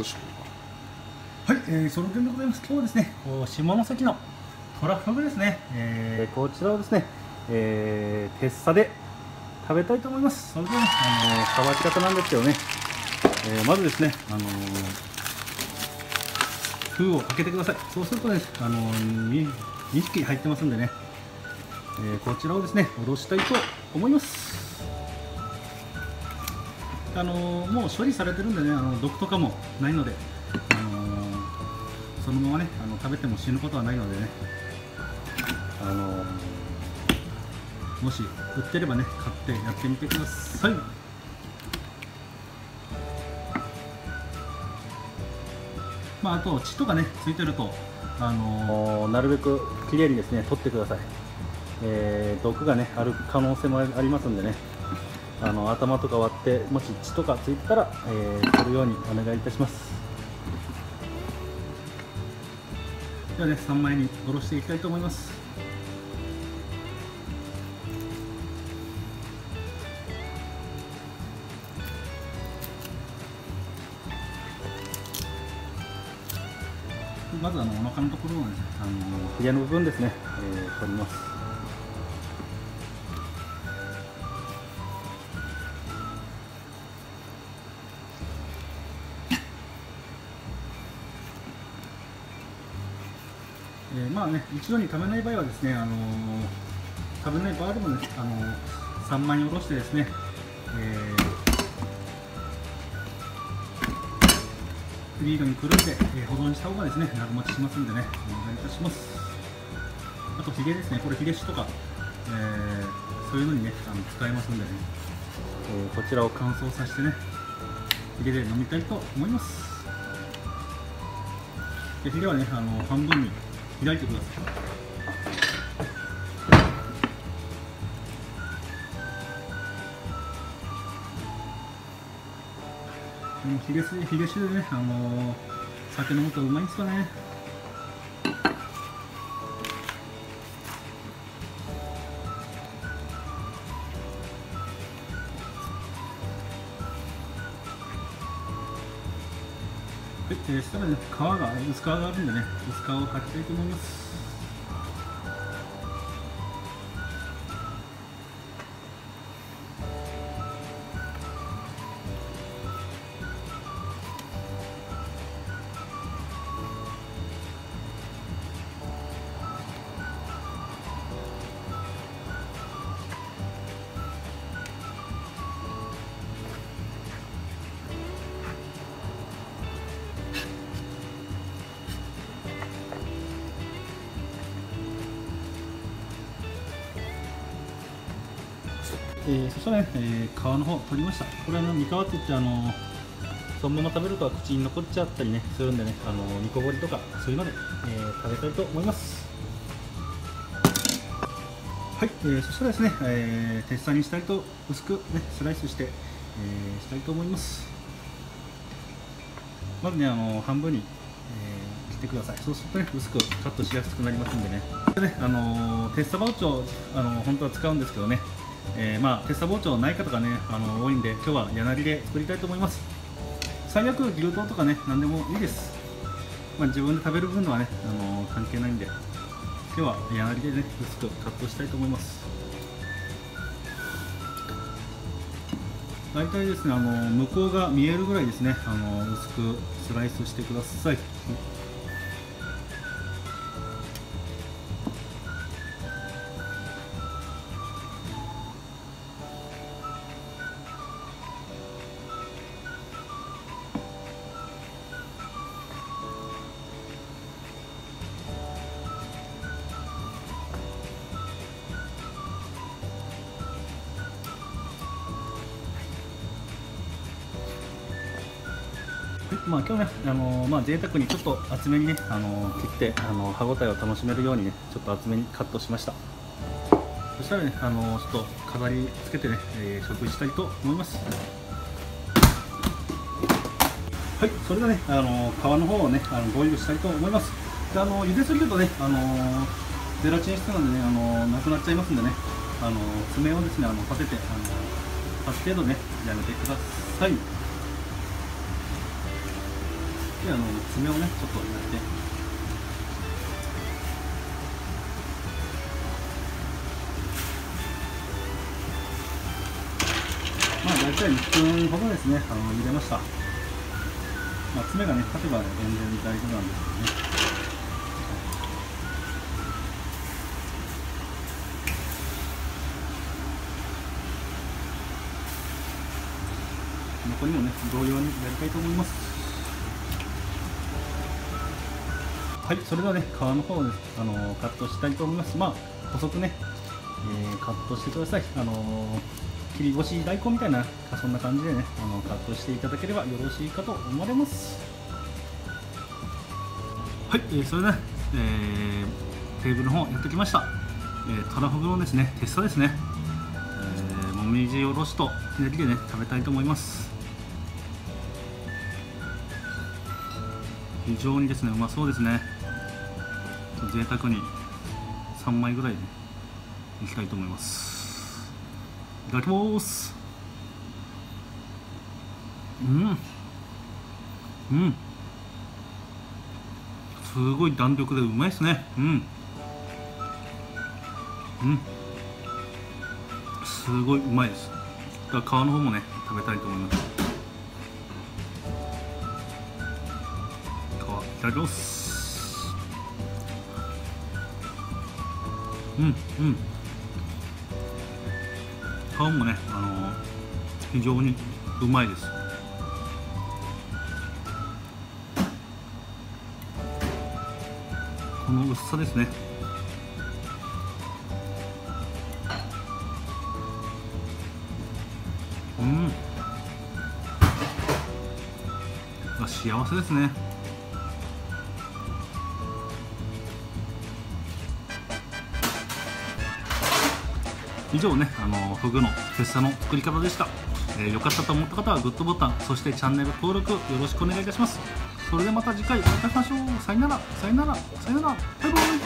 ろしくはい、えー、その点でございます。今日はですね下関のトラフグですね、えー、こちらをですね、えー、テッサで食べたいと思います。それではね、あのー、さばき方なんですけどね、えー、まずですね、あのー、封を開けてください。そうするとね、あのー、2, 2匹入ってますんでね、えー、こちらをですねおろしたいと思いますあのもう処理されてるんでねあの毒とかもないので、あのそのままねあの食べても死ぬことはないのでね、あのもし売ってればね買ってやってみてください。まあ、あと血とかねついてると、あのなるべくきれいにですね取ってください、えー、毒がねある可能性もありますんでね。あの頭とか割ってもし血とかついたら、えー、取るようにお願いいたしますではね3枚におろしていきたいと思いますまずあのお腹のところをね、あのヒレの部分ですね、えー、取ります。えー、まあね一度に食べない場合はですね、あのー、食べない場合でもね、あのー、3枚におろしてですね、えー、ビールにくるんで、えー、保存した方がですね長持ちしますんでねお願いいたします。あとヒゲですねこれヒゲ酒とか、えー、そういうのにねあの使えますんでね、えー、こちらを乾燥させてねヒゲで飲みたいと思います。でヒゲはねあの半分に開いてくださいひげすひげ酒でね、あのー、酒飲むとうまいんですよね。はい、え、したらね、皮が、薄皮があるんでね、薄皮を剥きたいと思います。えー、そしたらね、えー、皮の方取りました。これは三皮って言ってあのそのまま食べると口に残っちゃったりねするんでねあの煮こごりとかそういうので、えー、食べたいと思います。はい、えー、そしたらですね、えー、鉄砂にしたいと薄くねスライスして、えー、したいと思います。まずねあの半分に、えー、切ってください。そうするとね薄くカットしやすくなりますんでね。でねあの鉄砂包丁あの本当は使うんですけどね。えー、まあ、テスタ包丁ない方がねあの多いんで今日は柳で作りたいと思います。最悪牛刀とかね何でもいいです、まあ、自分で食べる分のはねあの関係ないんで今日は柳でね薄くカットしたいと思います。大体ですねあの向こうが見えるぐらいですねあの薄くスライスしてください。まあ今日ね、あのー、まあ贅沢にちょっと厚めにね、あのー、切って、あのー、歯ごたえを楽しめるようにね、ちょっと厚めにカットしました。そしたらね、あのちょっと飾りつけてね、え食事したいと思います。はい、それではね、あの皮の方をね、あのボイルしたいと思います。で、あの茹ですぎるとね、あのゼラチン質なんでね、あのなくなっちゃいますんでね、あの爪をですね、あの立てて、あのある程度ね、やめてください。であの爪をねちょっとやって。まあ大体1分ほどですねあの入れました、まあ、爪がね立てばね全然大丈夫なんですけどね。残りもね同様にやりたいと思います。はいそれではね皮の方をねあのカットしたいと思います。まあ細くね、えー、カットしてください。あの切り干し大根みたいなそんな感じでねあのカットしていただければよろしいかと思われます。はい、えー、それでね、えー、テーブルの方やってきました、えー、トラフグのですねテッサですね、えー、もみじおろしと左でね食べたいと思います。非常にですねうまそうですね。贅沢に3枚ぐらいでいきたいと思いますいただきますうんうんすごい弾力でうまいですねうんうんすごいうまいです皮の方もね食べたいと思いますいただきます。うんうん。皮もねあの非常にうまいです。この薄さですね。うん。幸せですね。以上ねあのフグのフェスタの作り方でした、えー、よかったと思った方はグッドボタンそしてチャンネル登録よろしくお願いいたします。それではまた次回お会いいたしましょう。さよならさよならさよなら。バイバイ。